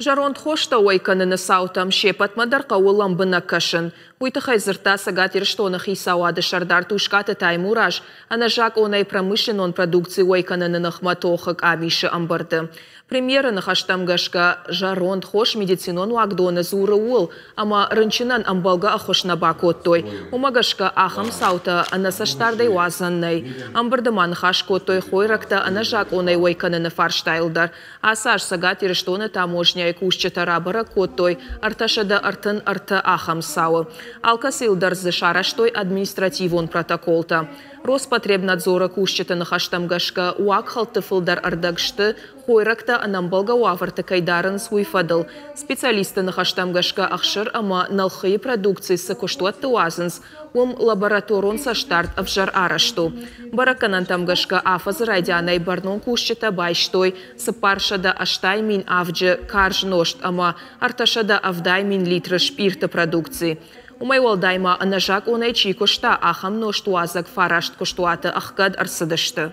Жаронт хошта ойканыны саутам шепат мадар қауылам бына. Уйты хайзырта сагат ирштоны хисауады шардар тушкаты таймураж, ана жак онай промышлен продукции ойканыны нахматохак амиши амбарды. Премьера нахаштамгашка жаронт хош медицинон вагдоны зуры ул, ама рынчынан амбалга ахошна бакоттой. Умагашка ахам саута ана саштардай вазаннай. Амбардыман хаш коттой хойракта ана жак онай ойканыны фарштайлдар. Асаш сагат ирштоны таможня кушча тарабара коттой, арташада артын арты ахам сауы. алкасыл дарзышараштой административон протоколта. Роспотребнадзора кушчата хаштамгашка уак халтыфылдар ардагшты хойракта анамбалга уаварты кайдарын суйфадыл. Специалисты хаштамгашка ахшыр ама налхы продукциясы куштуатты уазынс, ум лабораторон саштарт авжар арашту. Бараканан тамгашка афаз радианай барнон кушчата байштой, сыпаршада аштай мин авджы карж ношт ама арташада авдай мин литра шпирта продукции. Умайвал дайма анажак онай чи кошта ахам ноштуазак фарашт коштуаты ахкад арсыдышты.